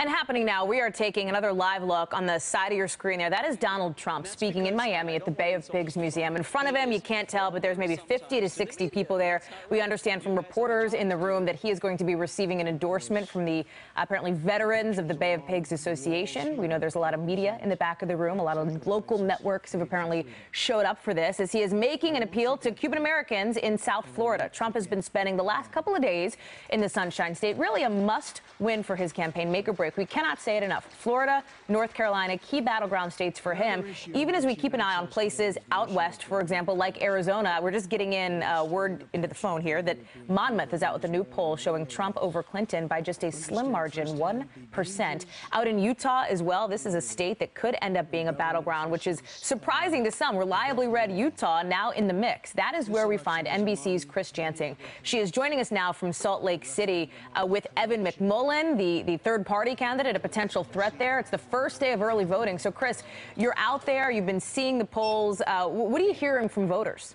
And happening now, we are taking another live look on the side of your screen there. That is Donald Trump speaking in Miami at the Bay of Pigs Museum. In front of him, you can't tell, but there's maybe 50 to 60 people there. We understand from reporters in the room that he is going to be receiving an endorsement from the apparently veterans of the Bay of Pigs Association. We know there's a lot of media in the back of the room. A lot of local networks have apparently showed up for this as he is making an appeal to Cuban Americans in South Florida. Trump has been spending the last couple of days in the Sunshine State, really a must win for his campaign, make or break. We cannot say it enough. Florida, North Carolina, key battleground states for him, even as we keep an eye on places out west, for example, like Arizona. We're just getting in uh, word into the phone here that Monmouth is out with a new poll showing Trump over Clinton by just a slim margin, 1%. Out in Utah as well, this is a state that could end up being a battleground, which is surprising to some. Reliably red Utah now in the mix. That is where we find NBC's Chris Jansing. She is joining us now from Salt Lake City uh, with Evan McMullin, the, the third party candidate, a potential threat there. It's the first day of early voting. So, Chris, you're out there, you've been seeing the polls. Uh, what are you hearing from voters?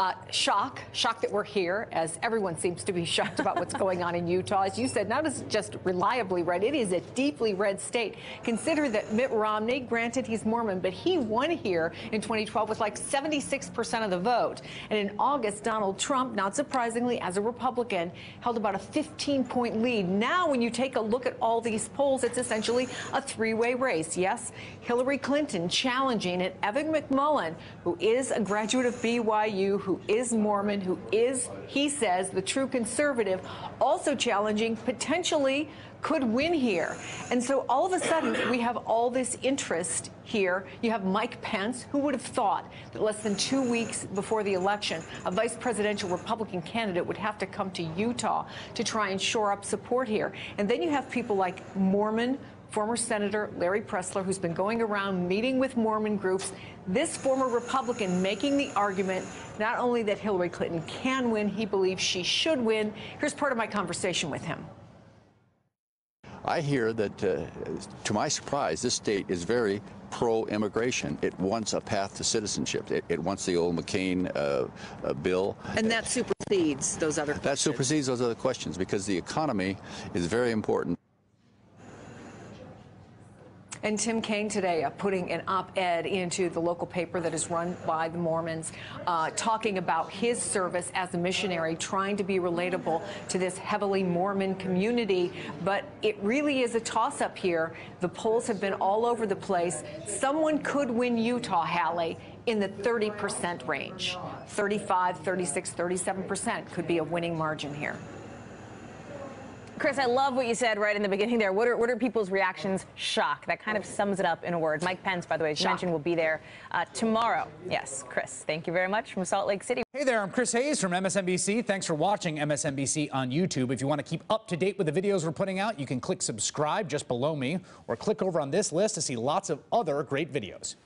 Uh, shock, shock that we're here, as everyone seems to be shocked about what's going on in Utah. As you said, not as just reliably red, it is a deeply red state. Consider that Mitt Romney, granted he's Mormon, but he won here in 2012 with like 76% of the vote. And in August, Donald Trump, not surprisingly, as a Republican, held about a 15 point lead. Now, when you take a look at all these polls, it's essentially a three way race. Yes, Hillary Clinton challenging it, Evan McMullin, who is a graduate of BYU, who is Mormon, who is, he says, the true conservative, also challenging potentially could win here. And so all of a sudden, we have all this interest here. You have Mike Pence. Who would have thought that less than two weeks before the election, a vice presidential Republican candidate would have to come to Utah to try and shore up support here? And then you have people like Mormon former Senator Larry Pressler, who's been going around meeting with Mormon groups. This former Republican making the argument not only that Hillary Clinton can win, he believes she should win. Here's part of my conversation with him. I hear that, uh, to my surprise, this state is very pro-immigration. It wants a path to citizenship. It, it wants the old McCain uh, uh, bill. And that supersedes those other questions. That supersedes those other questions because the economy is very important. And Tim Kaine today uh, putting an op-ed into the local paper that is run by the Mormons, uh, talking about his service as a missionary, trying to be relatable to this heavily Mormon community. But it really is a toss-up here. The polls have been all over the place. Someone could win Utah, Hallie, in the 30% range. 35, 36, 37% could be a winning margin here. Chris, I love what you said right in the beginning there. What are, what are people's reactions? Shock. That kind of sums it up in a word. Mike Pence, by the way, as you mentioned, will be there uh, tomorrow. Yes, Chris, thank you very much from Salt Lake City. Hey there, I'm Chris Hayes from MSNBC. Thanks for watching MSNBC on YouTube. If you want to keep up to date with the videos we're putting out, you can click subscribe just below me or click over on this list to see lots of other great videos.